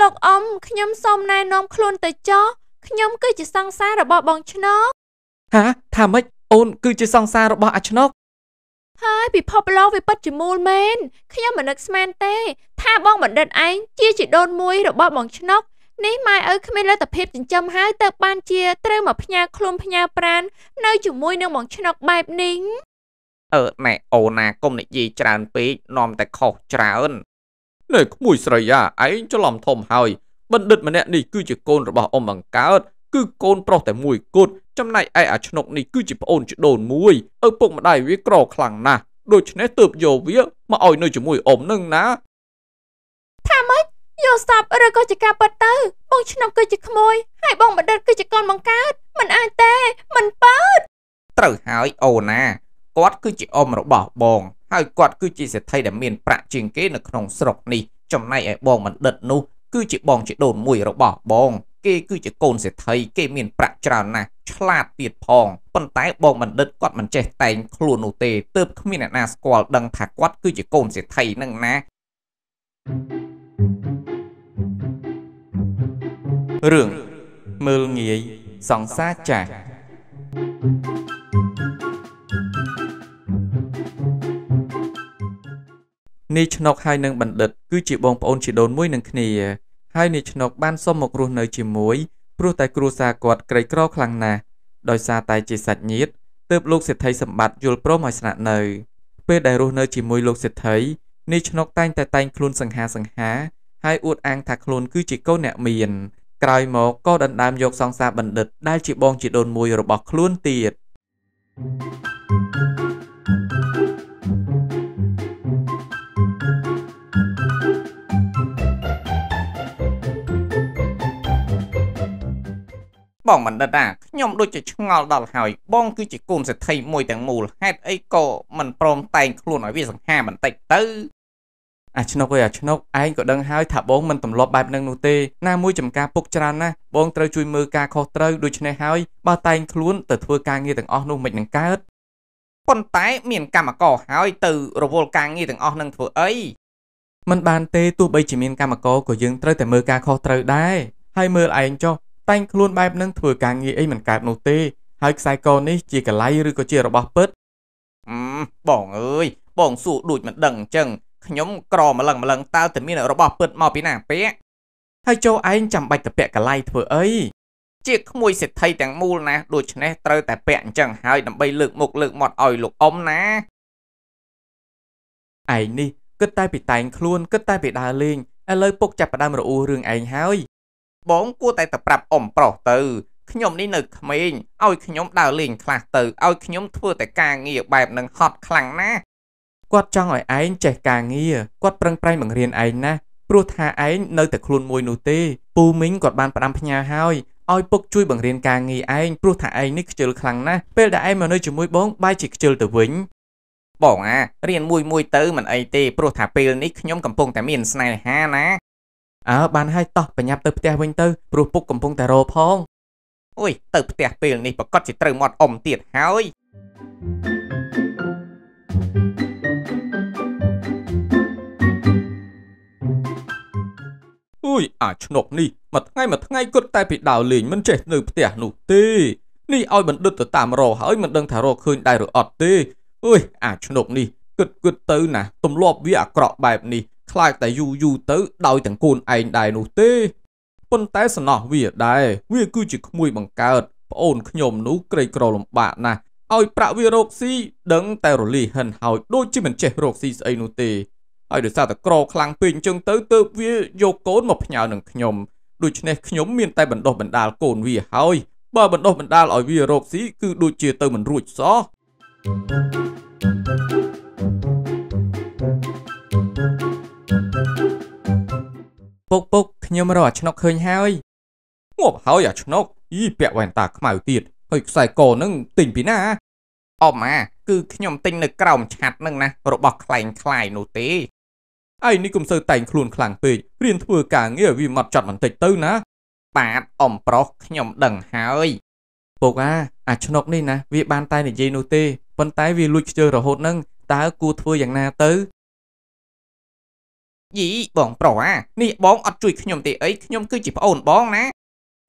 លោកអ៊ំខ្ញុំសូមណែនាំខ្លួនទៅចុះខ្ញុំគឺជាសង្សាររបស់បងឆ្នោកហាថាម៉េចអូនគឺជាសង្សាររបស់អាឆ្នោកហើយពិភពលោកវាពិតជាមូលមែនខ្ញុំមិននឹកស្មានទេ ថាបងបណ្ឌិតឯងជាជីដូនមួយរបស់បងឆ្នុកនេះម៉ែឪគ្មានលទ្ធភាពចិញ្ចឹមហើយទៅបានជាត្រូវមកផ្ញើខ្លួនផ្ញើប្រាន នៅជាមួយនឹងបងឆ្នុកបែបនេះអឺណែអូណាកុំនិយាយច្រើនពេកនាំតែខុសច្រើន ណែក្មួយស្រីអាឯងច្រឡំធំហើយបណ្ឌិតម្នាក់នេះគឺជាកូនរបស់អ៊ំបង្កើតគឺកូនប្រុសតែមួយគត់ចំណែកឯអាឆ្នុកនេះគឺជាប្អូនជីដូនមួយឪពុកម្ដាយវាក្រខ្លាំងណាស់ដូច្នេះទើបយកវាមកឲ្យនៅជាមួយអ៊ំនឹងណាថាម៉េចយកស្បឬក៏ជាការប៉ັດទៅបងឆ្នុកគឺជាក្មួយហើយបងបណ្ឌិតគឺជាកូនបង្កើតមិនអាចទេមិនប៉ាត់ត្រូវហើយអូណា គាត់គឺជាអ៊ំរបស់បង ហើយគាត់គឺជាសេដ្ឋីដែលមានប្រាក់ជាងគេនៅក្នុងស្រុកនេះចំណែកឯបងបណ្ឌិតនោះគឺជាបងជាដូនមួយរបស់បង គេគឺជាកូនសេដ្ឋីគេមានប្រាក់ច្រើនណាស់ឆ្លាតទៀតផងប៉ុន្តែបងបណ្ឌិតគាត់មិនចេះតែងខ្លួននោះទេទើបគ្មានអ្នកណាស្គាល់ដឹងថាគាត់គឺជាកូនសេដ្ឋីនឹងណារឿងមើលងាយសង្សារចាស់ នេះឆ្នុកហើយនឹងបណ្ឌិត គឺជាបងប្អូនជីដូនមួយនឹងគ្នាហើយនាយឆ្នុកបានសុំមករស់នៅជាមួយព្រោះតែគ្រួសារគាត់ក្រីក្រខ្លាំងណាស់ដោយសារតែជាសាច់ញាតិទើបលោកសេដ្ឋីសម្បត្តិយល់ព្រមឲ្យស្នាក់នៅ ពេលដែលរស់នៅជាមួយលោកសេដ្ឋីនាយឆ្នុកតែងតែតែងខ្លួនសង្ហាសង្ហាហើយអួតអាងថាខ្លួនគឺជាកូនអ្នកមានក្រោយមកក៏ដណ្ដើមយកសង្សារបណ្ឌិត ដែលជាបងជាដូនមួយរបស់ខ្លួនទៀត thank you បងបណ្ឌិតអាខ្ញុំដូចជាឆ្ងល់ដល់ហើយបងគឺជាកូនសេដ្ឋីមួយទាំងមូលហេតុអីក៏មិនព្រមតែងខ្លួនឲ្យវាសង្ហាបន្តិចទៅអាឆ្នុកអើយអាឆ្នុកឯងក៏ដឹងហើយថាបងមិនទម្លាប់បែបនឹងនោះទេណាមួយចំការពុកច្រើនណាស់បងត្រូវជួយមើលការខុសត្រូវដូច្នេះហើយបើតែងខ្លួនទៅធ្វើការងារទាំងអស់នោះមិននឹងកើតប៉ុន្តែមានកម្មករហើយទៅរវល់ការងារទាំងអស់នឹងធ្វើអីមិនបានទេទោះបីជាមានកម្មករក៏យើងត្រូវតែមើលការខុសត្រូវដែរហើយមើលឯងចុះ តែងខ្លួនបែបហ្នឹងធ្វើការងារអីមិនកើតនោះទេហើយខ្សែកនេះជាកលៃឬក៏ជារបស់ពិតអឺបងអើយបងសួរដូចមិនដឹងអញ្ចឹងខ្ញុំក្រម្លឹងម្លឹងតើតែមានរបស់ពិតមកពីណាពាក់ហើយចូលឯងចាំបាច់ទៅពាក់កលៃធ្វើអីជាក្មួយសេដ្ឋីទាំងមូលណាដូច្នេះត្រូវតែពាក់អញ្ចឹងហើយដើម្បីលើកមុខលើកមាត់ឲ្យលោកអ៊ំណាឯងនេះគិតតែពីតែងខ្លួនគិតតែពីដើរលេងឥឡូវពុកចាប់ផ្ដើមរអ៊ូរឿងឯងហើយ បងគួរតែទៅប្រាប់អ៊ំប្រុសទៅខ្ញុំនេះនៅក្មេងឲ្យខ្ញុំដើរលេងខ្លះទៅឲ្យខ្ញុំធ្វើតែការងារបែបនឹងហត់ខ្លាំងណាស់គាត់ចង់ឲ្យឯងចេះការងារគាត់ប្រឹងប្រែងបង្រៀនឯងណាព្រោះថាឯងនៅតែខ្លួនមួយនោះទេពូមីងគាត់បានផ្ដាំផ្ញើហើយឲ្យពុកជួយបង្រៀនការងារឯងព្រោះថាឯងនេះខ្ជិលខ្លាំងណាស់ពេលដែលឯងមកនៅជាមួយបងបែរជាខ្ជិលទៅវិញបងអារៀនមួយមួយទៅមិនអីទេព្រោះថាពេលនេះខ្ញុំកំពុងតែមានស្នេហាណា អើបានហើយតោះបញ្ញាប់ទៅផ្ទះវិញទៅព្រោះពុកកំពុងតែរផងអូយទៅផ្ទះពេលនេះប្រកាសជាត្រូវមាត់អ៊ំទៀតហើយអុយអាឆ្នុកនេះមួយថ្ងៃមួយថ្ងៃគត់តែពីដើរលេងមិនចេះនៅផ្ទះនោះទេនេះឲ្យបណ្ឌិតទៅតាមរកហើយមិនដឹងថារកឃើញដែរឬអត់ទេអុយអាឆ្នុកនេះគិតគិតទៅណាទម្លាប់វាអាក្រក់បែបនេះ ខ្លាចតែយូរយូរទៅដោយទាំងកូនឯងដែរនោះទេប៉ុន្តែសំណោះវាដែរវាគឺជាក្មួយបង្កើតប្អូនខ្ញុំនោះក្រីក្រលំបាកណាស់ឲ្យប្រាក់វារកស៊ីដឹងតែរលីហិនហើយដូចជាមិនចេះរកស៊ីស្អីនោះទេហើយដោយសារតែក្រខ្លាំងពេកអញ្ចឹងទៅទើបវាយកកូនមកផ្ញើនឹងខ្ញុំដូច្នេះខ្ញុំមានតែបណ្ដោះបណ្ដាលកូនវាហើយបើបណ្ដោះបណ្ដាលឲ្យវារកស៊ីគឺដូចជាទៅមិនរួចសោះ thank you ពុកពុកខ្ញុំរកអាឆ្នុកឃើញហើយងាប់ហើយអាឆ្នុកអីពាក់វ៉ែនតាខ្មៅទៀតហើយខ្សែកនឹងទិញពីណាអមអាគឺខ្ញុំទិញនៅក្រោមឆាត់នឹងណារបស់ខ្លែងខ្លាយនោះទេឯនេះកុំសូវតែងខ្លួនខ្លាំងពេករៀនធ្វើការងារវាមកចាត់បន្តិចទៅណា បាទអមប្រុសខ្ញុំដឹងហើយពុកអាអាឆ្នុកនេះណាវាបានតែនិយាយនោះទេប៉ុន្តែវាលួចខ្ជិលរហូតនឹងតើគួរធ្វើយ៉ាងណាទៅ យីបងប្រុសអានេះបងអត់ជួយខ្ញុំទេអីខ្ញុំគឺជាប្អូនបងណា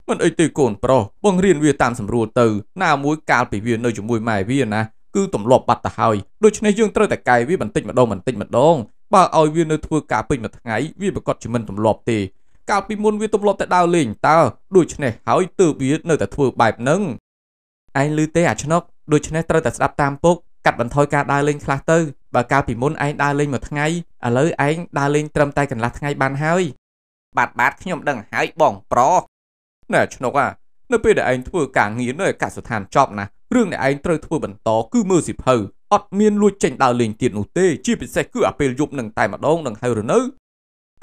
មិនអីទេកូនប្រុសបងរៀនវាតាមសម្រួលទៅ ណាមួយកាលពីវានៅជាមួយម៉ែវាណាគឺទម្លាប់បាត់ទៅហើយដូច្នេះយើងត្រូវតែកែវាបន្តិចម្ដងបន្តិចម្ដងបើឲ្យវានៅធ្វើការពេញមួយថ្ងៃវាប្រកាសជាមិនទម្លាប់ទេកាលពីមុនវាទម្លាប់តែដើរលេងតើដូច្នេះហើយទើបវានៅតែធ្វើបែបហ្នឹងឯងឮទេអាឆ្នុកដូច្នេះត្រូវតែស្ដាប់តាមពុក កាត់បន្ថយការដើរលេងខ្លះទៅបើកាលពីមុនឯងដើរលេងមួយថ្ងៃឥឡូវឯងដើរលេងត្រឹមតែកន្លះថ្ងៃបានហើយបាទបាទខ្ញុំដឹងហើយបងប្រុសណែឆ្នុកអានៅពេលដែលឯងធ្វើការងារនៅឯកសិដ្ឋានចប់ណារឿងដែលឯងត្រូវធ្វើបន្តគឺមើលសិភៅអត់មានលួចចេញដើរលេងទៀតនោះទេជាពិសេសគឺអាពេលយប់នឹងតែម្ដងនឹងហើយឬនៅ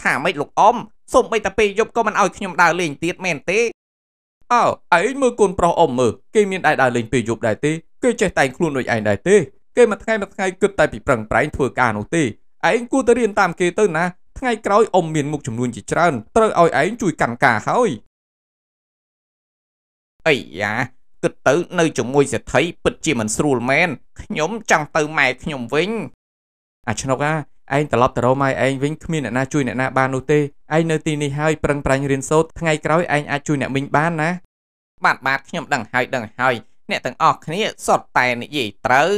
ថាម៉េចលោកអ៊ំសូម្បីតែពេលយប់ក៏មិនឲ្យខ្ញុំដើរលេងទៀតមែនទេអើឯងមើលកូនប្រុសអ៊ំមើលគេមានដែរដើរលេងពេលយប់ដែរទេគេចេះតែងខ្លួនដូចឯងដែរទេ គេមួយថ្ងៃមួយថ្ងៃគិតតែពីប្រឹងប្រែងធ្វើការនោះទេឯងគួរតែរៀនតាមគេទៅណាថ្ងៃក្រោយអ៊ំមានមុខចំនួនជាច្រើនត្រូវឲ្យឯងជួយកាន់ការហើយអីយ៉ាគិតទៅនៅជាមួយសេដ្ឋីពិតជាមិនស្រួលមែនខ្ញុំចង់ទៅម៉ែខ្ញុំវិញអាឆ្នុកអាឯងត្រឡប់ទៅរកម៉ែឯងវិញគ្មានអ្នកណាជួយអ្នកណាបាននោះទេឯងនៅទីនេះហើយប្រឹងប្រែងរៀនសូត្រថ្ងៃក្រោយឯងអាចជួយអ្នកមីងបានណាបាទបាទខ្ញុំដឹងហើយដឹងហើយអ្នកទាំងអស់គ្នាសុទ្ធតែនិយាយត្រូវ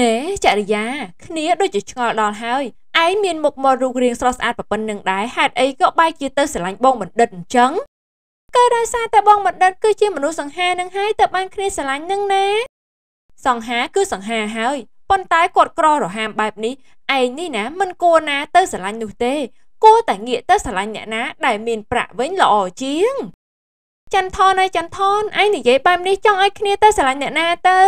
ណែចរិយា គ្នាដូចជាឆ្ងល់ដល់ហើយឯងមានមុខមាត់រូបរាងស្រស់ស្អាតប្រពន្ធនឹងដែរហេតុអីក៏បែរជាទៅស្រឡាញ់បងបណ្ឌិតអញ្ចឹងក៏ដោយសារតែបងបណ្ឌិតគឺជាមនុស្សសង្ហានឹងហើយទៅបានគ្នាស្រឡាញ់នឹងណាសង្ហាគឺសង្ហាហើយប៉ុន្តែគាត់ក្ររហាមបែបនេះឯងនេះណាមិនគួរណាទៅស្រឡាញ់នោះទេ គួរតែងាកទៅស្រឡាញ់អ្នកណាដែលមានប្រាក់វិញល្អជាងចន្ទថនហើយចន្ទថនឯងនិយាយបែបនេះចង់ឲ្យគ្នាទៅស្រឡាញ់អ្នកណាទៅ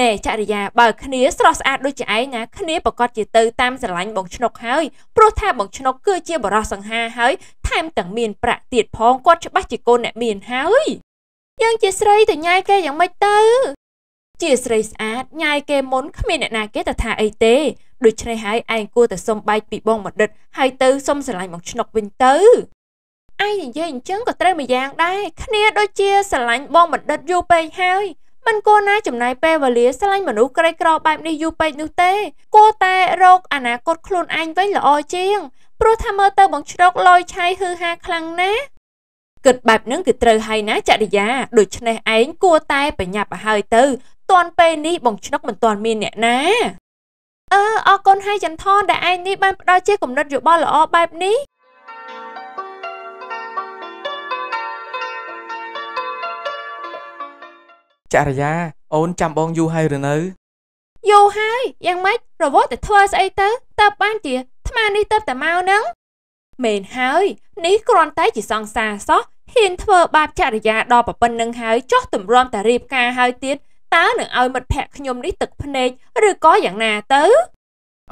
ណែចរិយាបើគ្នាស្រស់ស្អាតដូចជាឯងណាគ្នាប្រកាសជាទៅតាមស្រឡាញ់បងឆ្នុកហើយព្រោះថាបងឆ្នុកគឺជាបរោះសង្ហាហើយថែមទាំងមានប្រាក់ទៀតផងគាត់ច្បាស់ជាកូនអ្នកមានហើយយើងជាស្រីទៅញ៉ាយគេយ៉ាងម៉េចទៅជាស្រីស្អាតញ៉ាយគេមុនគ្មានអ្នកណាគេទៅថាអីទេដូច្នេះហើយឯងគួរតែសុំបែកពីបងបណ្ឌិតហើយទៅសុំស្រឡាញ់បងឆ្នុកវិញទៅឯងនិយាយអញ្ចឹងក៏ត្រូវមួយយ៉ាងដែរគ្នាដូចជាស្រឡាញ់បងបណ្ឌិតយូរពេកហើយ មិនគួរណាចំណាយពេលវេលាស្រឡាញ់មនុស្សក្រីក្របែបនេះយូរពេកនោះទេគួរតែរកអនាគតខ្លួនឯងវិញល្អជាងព្រោះថាមើលទៅបងជ្រកលយឆៃហឺហាខ្លាំងណាស់គិតបែបហ្នឹងគឺត្រូវហើយណាចរិយាដូច្នេះឯងគួរតែប្រញាប់ឲ្យហើយទៅតាន់ពេលនេះបងឆ្នុកមិនតាន់មានអ្នកណាអឺអរគុណហើយចន្ទថនដែលឯងនេះបានផ្ដល់ជាគំនិតយោបល់ល្អបែបនេះ ចរិយាអូនចាំបងយូរហើយឬនៅយូរហើយយ៉ាងម៉េចរវល់តែធ្វើស្អីទៅតើបានជាថ្មនេះទៅតែមកនឹងមែនហើយនេះគ្រាន់តែជាសង្សារសោះហ៊ានធ្វើបាបចរិយាដល់ប្រពន្ធនឹងហើយចោះទម្រាំតែរៀបការហើយទៀតតើនឹងឲ្យមិត្តភក្តិខ្ញុំនេះទឹកភ្នែកឬក៏យ៉ាងណាទៅ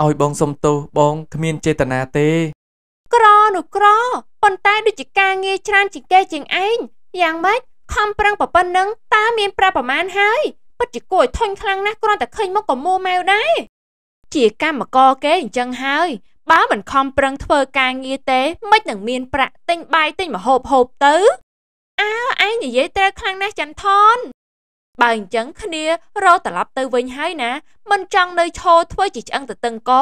ឲ្យបងសុំទោសបងគ្មានចេតនាទេក្រនោះក្រប៉ុន្តែដូចជាការងារច្រើនជាងគេជាងឯងយ៉ាងម៉េច ខំប្រឹងប្រពន្ធនឹងតើមានប្រាប្រមាណហើយពិតជាគួរឲ្យធុញខ្លាំងណាស់គ្រាន់តែឃើញមុខក៏មួម៉ៅដែរជាកម្មករគេអញ្ចឹងហើយបើមិនខំប្រឹងធ្វើការងារទេមិននឹងមានប្រាក់ទិញបាយទិញម្ហូបហូបទៅអើឯងនិយាយត្រូវខ្លាំងណាស់ចន្ទថនបើអញ្ចឹងគ្នារកត្រឡប់ទៅវិញហើយណាមិនចង់នៅឈរធ្វើជាឆ្អឹងទៅតឹងក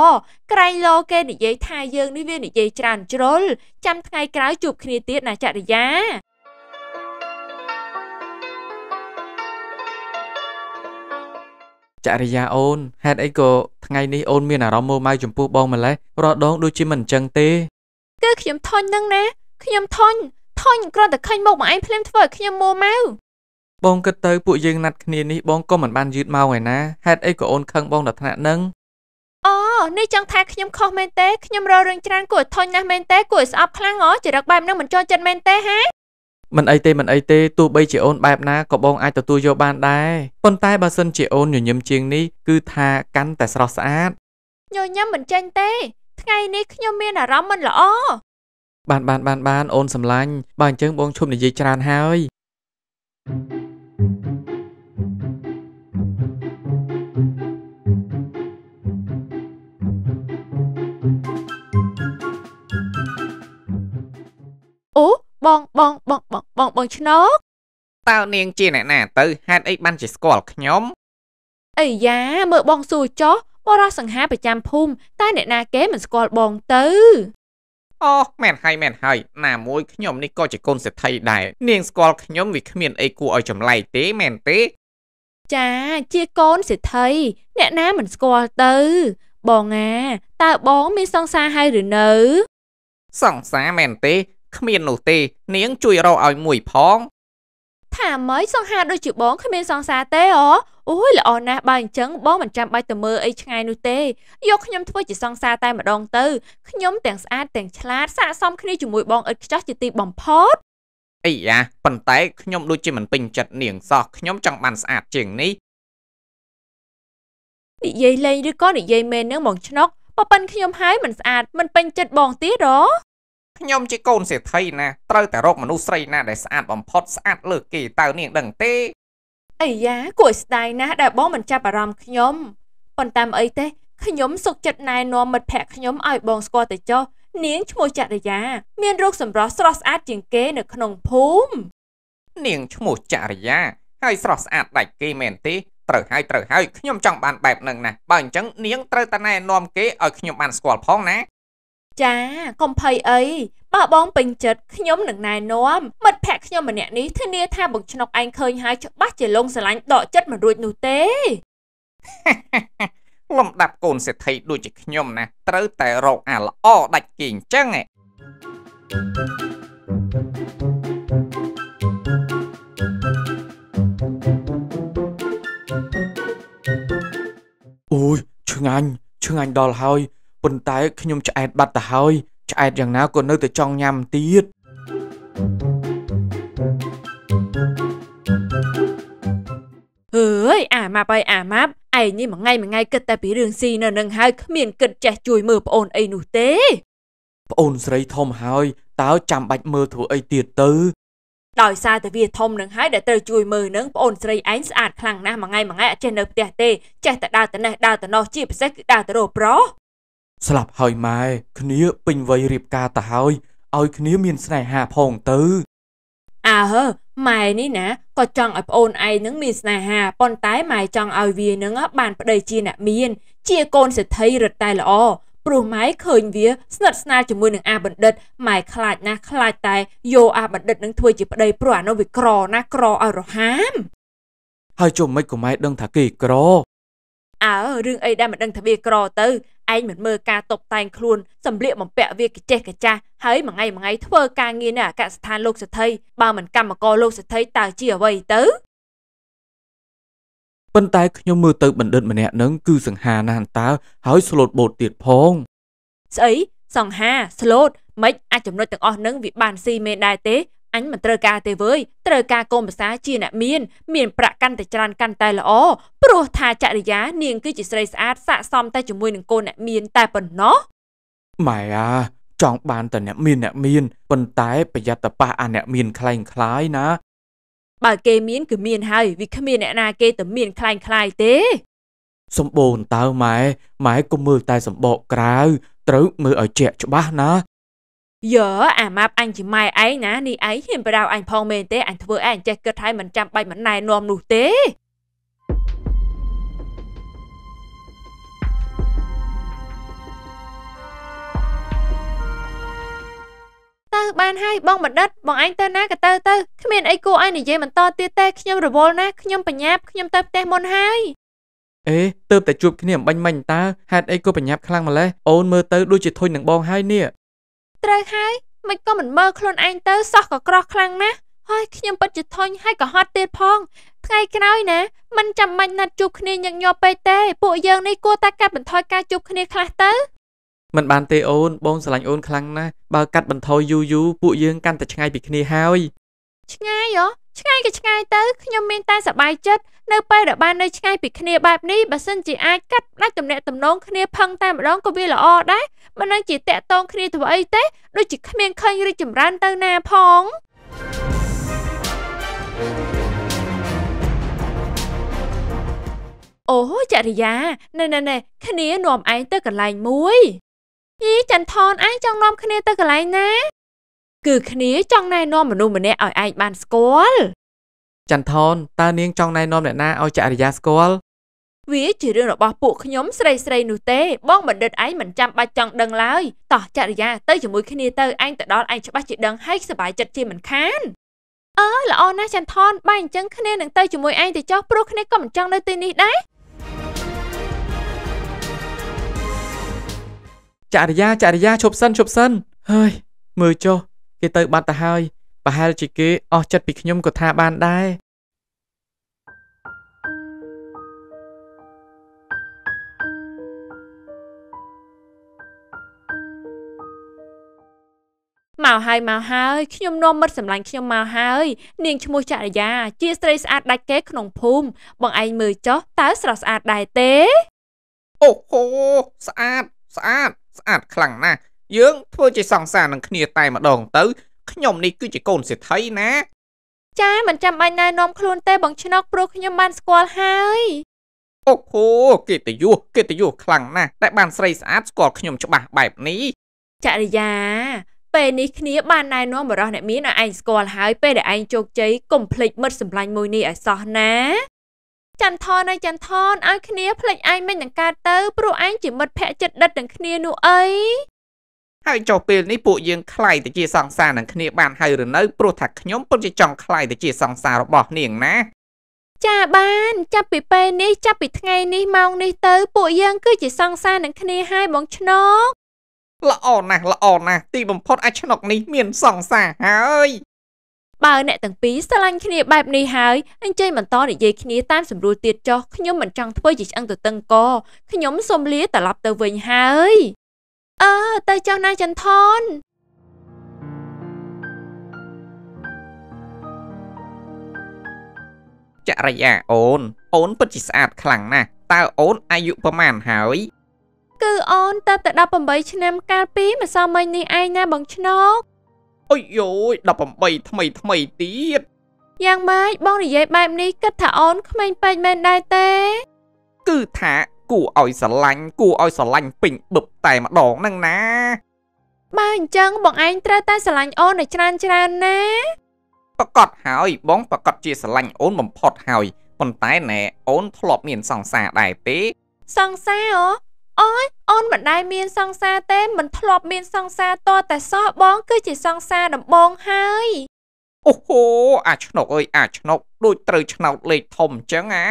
ក្រែងលោគេនិយាយថាយើងនេះវានិយាយច្រើនជ្រុលចាំថ្ងៃក្រោយជួបគ្នាទៀតណាចរិយា ចរិយាអូនហេតុអីក៏ថ្ងៃនេះអូនមានអារម្មណ៍មួម៉ៅចំពោះបងម្លេះរាល់ដងដូចជាមិនអញ្ចឹងទេគឺខ្ញុំធុញនឹងណាខ្ញុំធុញធុញគ្រាន់តែឃើញមុខមកឯងភ្លាមធ្វើឲ្យខ្ញុំមួម៉ៅបងគិតទៅពួកយើងណាត់គ្នានេះបងក៏មិនបានយឺតមកឯណាហេតុអីក៏អូនខឹងបងដល់ថ្នាក់ហ្នឹងអូនេះចង់ថាខ្ញុំខុសមែនទេខ្ញុំរករឿងច្រើនគួរឲ្យធុញណាស់មែនទេគួរឲ្យស្អប់ខ្លាំងហ៎ចរិតបែបហ្នឹងមិនចូលចិត្តមែនទេហា មិនអីទេមិនអីទេទោះបីជាអូនបែបណាក៏បងអាចទទួលយកបានដែរប៉ុន្តែបើសិនជាអូនញញឹមជាងនេះគឺថាកាន់តែស្រស់ស្អាតញញឹមមិនចេញទេ ថ្ងៃនេះខ្ញុំមានអារម្មណ៍មិនល្អបានបានបានបានអូនសម្លាញ់បើអញ្ចឹងបងឈប់និយាយច្រើនហើយអូប បងបងបងបងបងឆ្នោកតើនាងជាអ្នកណាទៅហេតុអីបានជាស្គាល់ខ្ញុំអីយ៉ាមើលបងសួរចុះបរោះសង្ហាប្រចាំភូមិតែអ្នកណាគេមិនស្គាល់បងទៅអូមែនហើយមែនហើយណាមួយខ្ញុំនេះក៏ជាកូនសេដ្ឋីដែរនាងស្គាល់ខ្ញុំវាគ្មានអីគួរឲ្យចម្លែកទេមែនទេចាជាកូនសេដ្ឋីអ្នកណាមិនស្គាល់ទៅ បងអាតើបងមានសង្សារហើយឬនៅ សង្សារមែនទេ គ្មាននោះទេ នាងជួយរកឲ្យមួយផងថាម៉េចសង្ហាដូចជាបងគ្មានសង្សារទេអូអូយល្អណាស់បើអញ្ចឹងបងមិនចាំបាច់ទៅមើលអីឆ្ងាយនោះទេយកខ្ញុំធ្វើជាសង្សារតែម្ដងទៅខ្ញុំទាំងស្អាតទាំងឆ្លាតស័ក្តិសមគ្នាជាមួយបងឥតខ្ចោះជាទីបំផុតអីយ៉ាប៉ុន្តែខ្ញុំដូចជាមិនពេញចិត្តនាងសោះខ្ញុំចង់បានស្អាតជាងនេះនិយាយលេងឬក៏និយាយមែននឹងបងឆ្នុកប៉ប៉ិនខ្ញុំហើយមិនស្អាតមិនពេញចិត្តបងទៀតហ៎ ខ្ញុំជាកូនសេដ្ឋីណាត្រូវតែរកមនុស្សស្រីណាដែលស្អាតបំផុតស្អាតលើសគេតើនាងដឹងទេអាយ៉ាគួរស្ដាយណាស់ដែលបងមិនចាប់អារម្មណ៍ខ្ញុំប៉ុន្តែមិនអីទេខ្ញុំសុកចិត្តណែនាំមិត្តភក្តិខ្ញុំឲ្យបងស្គាល់ទៅចុះនាងឈ្មោះចរិយា មានរូបសម្រស់ស្រស់ស្អាតជាងគេនៅក្នុងភូមិនាងឈ្មោះចរិយាហើយស្រស់ស្អាតដាច់គេមែនទេត្រូវហើយត្រូវហើយខ្ញុំចង់បានបែបហ្នឹងណាបើអញ្ចឹងនាងត្រូវតែណែនាំគេឲ្យខ្ញុំបានស្គាល់ផងណា ចាកុំភ័យអីបើបងពេញចិត្តខ្ញុំនឹងណែនាំមិត្តភក្តិខ្ញុំម្នាក់នេះធានាថាបងឆ្នុកឯងឃើញហើយច្បាស់ជាលងស្រឡាញ់ដកចិត្តមិនរួចនោះទេលំដាប់កូនសេដ្ឋីដូចជាខ្ញុំណាត្រូវតែរកអាល្អដាច់គេអញ្ចឹងឯងអូយឆ្ងាញ់ឆ្ងាញ់ដល់ហើយ ប៉ុន្តែខ្ញុំឆ្អែតបាត់ទៅហើយឆ្អែតយ៉ាងណាក៏នៅតែចង់ញ៉ាំទៀតអើយអាម៉ាប់អើយអាម៉ាប់ឯងនេះមួយថ្ងៃមួយថ្ងៃគិតតែពីរឿងស៊ីនៅនឹងហើយគ្មានគិតចេះជួយមើលប្អូនអីនោះទេប្អូនស្រីធំហើយតើចាំបាច់មើលធ្វើអីទៀតទៅដោយសារតែវាធំនឹងហើយដែលត្រូវជួយមើលនឹងប្អូនស្រីឯងស្អាតខ្លាំងណាស់មួយថ្ងៃមួយថ្ងៃអត់ចេះនៅផ្ទះទេចេះតែដើរទៅនេះដើរទៅនោះជាពិសេសគឺដើរទៅរកប្រុស ស្លាប់ហើយម៉ែគ្នាពេញវ័យរៀបការទៅហើយឲ្យគ្នាមានស្នេហាផងទៅអើហឺម៉ែនេះណាក៏ចង់ឲ្យប្អូនឯងនឹងមានស្នេហាប៉ុន្តែម៉ែចង់ឲ្យវានឹងបានប្តីជាអ្នកមាន ជាកូនសេដ្ឋីរឹតតែល្អព្រោះម៉ែឃើញវាស្និទ្ធស្នាលជាមួយនឹងអាបណ្ឌិតម៉ែខ្លាចណាស់ខ្លាចតែយកអាបណ្ឌិតនឹងធ្វើជាប្តីព្រោះអានោះវាក្រណាស់ក្រឲ្យរហាម ហើយជុំមិនក៏ម៉ែដឹងថាគេក្រអើរឿងអីដែលមិនដឹងថាវាក្រទៅ ឯងមិនមើលការតុបតែងខ្លួនសម្លៀកបំពាក់វាកចេះកចាស់ហើយមួយថ្ងៃមួយថ្ងៃធ្វើការងារនៅអគ្គស្ថានលោកសេដ្ឋីបើមិនកម្មករលោកសេដ្ឋីតើជាអ្វីទៅប៉ុន្តែខ្ញុំមើលទៅបណ្ឌិតម្នាក់នឹងគឺសង្ហាណាស់តើហើយស្លូតបូតទៀតផងស្អីសង្ហាស្លូតមិនអាចចំណុចទាំងអស់ហ្នឹងវាបានស៊ីមែនដែរទេ អញមិនត្រូវការទេវើយត្រូវការកូនប្រសាជាអ្នកមាន មានប្រាក់កាន់តែច្រើនកាន់តែល្អព្រោះថាចរិយានាងគឺជាស្រីស្អាតស័ក្តិសមតែជាមួយនឹងកូនអ្នកមានតែប៉ុណ្ណោះម៉ែអាចង់បានតែអ្នកមានអ្នកមានប៉ុន្តែប្រយ័ត្នតែប៉ះអាអ្នកមានខ្លែងខ្លាយណាបើគេមានគឺមានហើយវាគ្មានអ្នកណាគេទៅមានខ្លាញ់ខ្លាយទេសម្បូរតើម៉ែម៉ែកុំមើលតែសម្បកក្រៅត្រូវមើលឲ្យជាក់ច្បាស់ណា យើអាម៉ាប់អញជាម៉ែឯងណានេះឯងហ៊ានបដៅអញផងមែនទេអញធ្វើឯងចេះគិតហើយមិនចាំបាច់មិនណែនាំនោះទេទៅបានហើយបងបណ្ឌិតបងឯងទៅណាក៏ទៅទៅគ្មានអីគួរឲ្យនិយាយបន្តទៀតទេខ្ញុំរវល់ណាស់ខ្ញុំបញ្ញាប់ខ្ញុំទៅផ្ទះមុនហើយអេទៅតែជួបគ្នាអំបញ្ញមិញតើហេតុអីក៏បញ្ញាប់ខ្លាំងម្ល៉េះអូនមើលទៅដូចជាធុញនឹងបងហើយនេះ ត្រូវហើយមិនក៏មិនមើលខ្លួនឯងទៅសោះក៏ក្រោះខ្លាំងណាស់ហើយខ្ញុំពិតជាធុញហើយក៏ហត់ទៀតផងថ្ងៃក្រោយណាមិនចាំបាច់ណាត់ជួបគ្នាញឹកញាប់ពេកទេពួកយើងនេះគួរតែកាត់បន្ថយការជួបគ្នាខ្លះទៅមិនបានទេអូនបងស្រឡាញ់អូនខ្លាំងណាស់បើកាត់បន្ថយយូរយូរពួកយើងកាន់តែឆ្ងាយពីគ្នាហើយឆ្ងាយហ៎ឆ្ងាយក៏ឆ្ងាយទៅខ្ញុំមានតែសប្បាយចិត្ត នៅពេលដែលបាននៅឆ្ងាយពីគ្នាបែបនេះបើសិនជាអាចកាត់ផ្ដាច់ទំនាក់ទំនងគ្នាផឹងតែម្ដងក៏វាល្អដែរមិននឹងជាតាក់ទងគ្នាធ្វើអីទេដូចជាគ្មានឃើញរីកចម្រើនទៅណាផងអូចរិយាណែណែណែគ្នានាំឯងទៅកន្លែងមួយយីចន្ទថនឯងចង់នាំគ្នាទៅកន្លែងណា គឺគ្នាចង់ណែនាំមនុស្សម្នាក់ឲ្យឯងបានស្គាល់ ចន្ទថនតើនាងចង់ណែនាំអ្នកណាឲ្យចរិយាស្គាល់វាជារឿងរបស់ពួកខ្ញុំស្រីស្រីនោះទេបងបណ្ឌិតឯងមិនចាំបាច់ចង់ដឹងឡើយតោះចរិយាទៅជាមួយគ្នាទៅឯងទៅដល់ឯងច្បាស់ជាដឹងហើយសប្បាយចិត្តជាមិនខានអើល្អណាស់ចន្ទថនបើអញ្ចឹងគ្នានឹងទៅជាមួយឯងទៅចុះព្រោះគ្នាក៏មិនចង់នៅទីនេះដែរចរិយាចរិយាឈប់សិនឈប់សិនហើយមើលចុះគេទៅបាត់ទៅហើយ ប្រហែលជាគេអស់ចិត្តពីខ្ញុំក៏ថាបានដែរមកហើយមកហើយខ្ញុំនាំមិត្តសម្លាញ់ខ្ញុំមកហើយនាងឈ្មោះចរិយាជាស្រីស្អាតដាច់គេក្នុងភូមិបងឯងមើលចុះតើស្រស់ស្អាតដែរទេអូហូស្អាតស្អាតស្អាតខ្លាំងណាស់យើងធ្វើជាសង្សារនឹងគ្នាតែម្ដងទៅ ខ្ញុំនេះគឺជាកូនសេដ្ឋីណាចាមិនចាំបាច់ណែនាំខ្លួនទេបងឆ្នុកព្រោះខ្ញុំបានស្គាល់ហើយអូហូកិត្តិយសកិត្តិយសខ្លាំងណាស់តែបានស្រីស្អាតស្គាល់ខ្ញុំច្បាស់បែបនេះចរិយាពេលនេះគ្នាបានណែនាំបរោះអ្នកមានឲ្យឯងស្គាល់ហើយពេលដែលឯងជោគជ័យកុំភ្លេចមិត្តសម្លាញ់មួយនេះឲ្យសោះណាចន្ទថនហើយចន្ទថនឲ្យគ្នាភ្លេចឯងមិននឹងកើតទៅព្រោះឯងជាមិត្តភក្តិចិត្តដិតទាំងគ្នានោះអី ហើយចុះពេលនេះពួកយើងខ្លាយទៅជាសង្សារនឹងគ្នាបានហើយឬនៅព្រោះថាខ្ញុំពិតជាចង់ខ្លាយទៅជាសង្សាររបស់នាងណាចាបានចាប់ពីពេលនេះចាប់ពីថ្ងៃនេះម៉ោងនេះទៅពួកយើងគឺជាសង្សារនឹងគ្នាហើយបងឆ្នុកល្អណាស់ល្អណាស់ទីបំផុតអាឆ្នុកនេះមានសង្សារហើយបើអ្នកទាំងពីរស្រឡាញ់គ្នាបែបនេះហើយអញ្ជើញបន្តនិយាយគ្នាតាមសម្រួលទៀតចុះខ្ញុំមិនចង់ធ្វើជាឆ្អឹងទៅតឹងកខ្ញុំសូមលាត្រឡប់ទៅវិញហើយ អើទៅចុះណាចន្ទថនចរិយាអូន អូនពិតជាស្អាតខ្លាំងណាស់តើអូនអាយុប្រមាណហើយគឺអូនទៅតែ18ឆ្នាំកាលពីម្សិលមិញនេះឯងណាបងឆ្នោកអុយយោយ18ថ្មីថ្មីទៀតយ៉ាងម៉េចបងនិយាយបែបនេះគិតថាអូនក្មេងពេកមែនដែរទេ គឺថា គួរឲ្យស្រឡាញ់គួរឲ្យស្រឡាញ់ពេញបឹបតែម្ដងហ្នឹងណាបើអញ្ចឹងបងឯងត្រូវតែស្រឡាញ់អូនឲ្យច្រើនច្រើនណាប្រកាសហើយបងប្រកាសជាស្រឡាញ់អូនបំផុតហើយប៉ុន្តែណែអូនធ្លាប់មានសង្សារដែរទេសង្សារអូអូយអូនមិនដែលមានសង្សារទេមិនធ្លាប់មានសង្សារតតែសោះបង គឺជាសង្សារដំបងហើយអូហូអាឆ្នុកអើយអាឆ្នុកដូចត្រូវឆ្នោតលេខធំអញ្ចឹងអា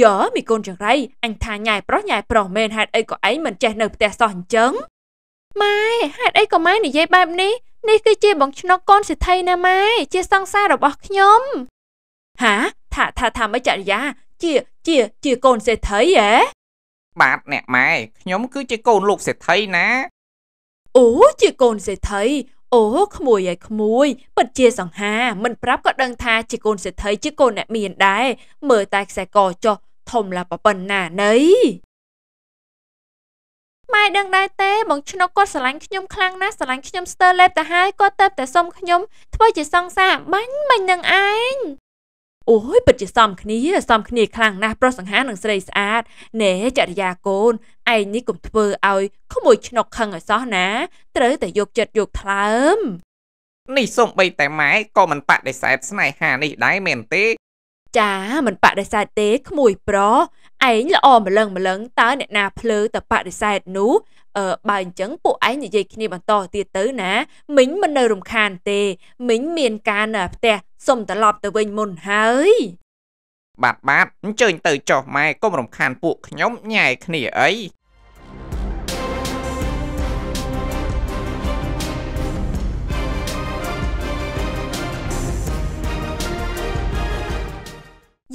យើមីកូនចង្រៃអញថាញ៉ែប្រុសញ៉ែប្រុសមែនហេតុអីក៏ឯងមិនចេះនៅផ្ទះសោះអញ្ចឹងម៉ែហេតុអីក៏ម៉ែនិយាយបែបនេះនេះគឺជាបងឆ្នុកកូនសិទ្ធិណាម៉ែជាសង្សាររបស់ខ្ញុំហាថាថាថាមិនចរិយា ជាជាជាកូនសេដ្ឋីហ៎បាទអ្នកម៉ែខ្ញុំគឺជាកូនលោកសេដ្ឋីណាអូជាកូនសេដ្ឋី អូក្មួយហើយក្មួយពិតជាសង្ហាមិនប្រាប់ក៏ដឹងថាជាកូនសេដ្ឋីជាកូនអ្នកមានដែរមើលតែខ្សែកចុះធំឡាប៉ុណ្ណាណីម៉ែដឹងដែរទេបងឆ្នុកគាត់ស្រឡាញ់ខ្ញុំខ្លាំងណាស់ស្រឡាញ់ខ្ញុំស្ទើរលេបទៅហើយគាត់ទៅតែសុំខ្ញុំធ្វើជាសង្សារបាញ់មិញនឹងឯង អូយពិតជាសមគ្នាសមគ្នាខ្លាំងណាស់ប្រុសសង្ហានិងស្រីស្អាតណែចរិយាកូនឯងនេះកុំធ្វើឲ្យក្មួយឆ្នុកខឹងឲ្យសោះណា ត្រូវតែយកចិត្តយកថ្លើមនេះសំបីតែម៉ែក៏មិនបដិសេធស្នេហានេះដែរមែនទេចាមិនបដិសេធទេក្មួយប្រុសឯងល្អម្លឹងម្លឹងតើអ្នកណាភ្លើទៅបដិសេធនោះអឺបើអញ្ចឹងពួកឯងនិយាយគ្នាបន្តទៀតទៅណា មីងមិននៅរំខានទេ មីងមានការនៅផ្ទះ សុំត្រឡប់ទៅវិញមុនហើយបាទបាទអញ្ជើញទៅចុះម៉ែកុំរំខានពួកខ្ញុំញ៉ែគ្នាអី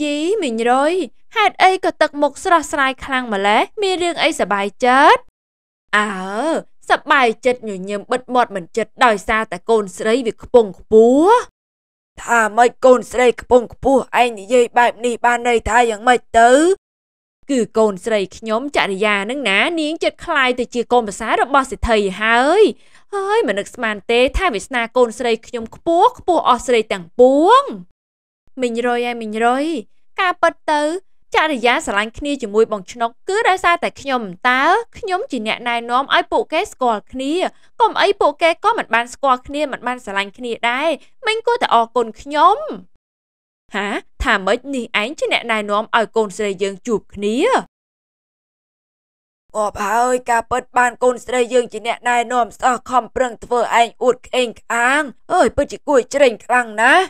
យីមីងរុយហេតុអីក៏ទឹកមុខស្រស់ស្រាយខ្លាំងម្ល៉េះមានរឿងអីសប្បាយចិត្តអើសប្បាយចិត្តញញឹមបិទមាត់មិនចិត្តដោយសារតែកូនស្រីវាខ្ពង់ខ្ពស់ ថាម៉េចកូនស្រីខ្ពង់ខ្ពស់ឯងនិយាយបែបនេះបានន័យថាយ៉ាងម៉េចទៅ គឺកូនស្រីខ្ញុំចរិយានឹងណា នាងចិត្តខ្លាយទៅជាកូនប្រសាររបស់សិទ្ធិហើយហើយមិននឹកស្មានទេ ថាវាសនាកូនស្រីខ្ញុំខ្ពស់ខ្ពស់អស់ស្រីទាំងពួងមីងរុយឯងមីងរុយការពិតទៅច ចរិយាស្រឡាញ់គ្នាជាមួយបងឆ្នុកគឺដោយសារតែខ្ញុំតើខ្ញុំជាអ្នកណែនាំឲ្យពួកគេស្គាល់គ្នាកុំអីពួកគេក៏មិនបានស្គាល់គ្នាមិនបានស្រឡាញ់គ្នាដែរមិញគួរតែអរគុណខ្ញុំហាថាម៉េចនេះឯងជាអ្នកណែនាំឲ្យកូនស្រីយើងជួបគ្នាអបហើយការពិតបានកូនស្រីយើងជាអ្នកណែនាំសោះខំប្រឹងធ្វើឯងអួតក្អេងក្អាងអើយពិតជាគួរច្រេញខ្លាំងណាស់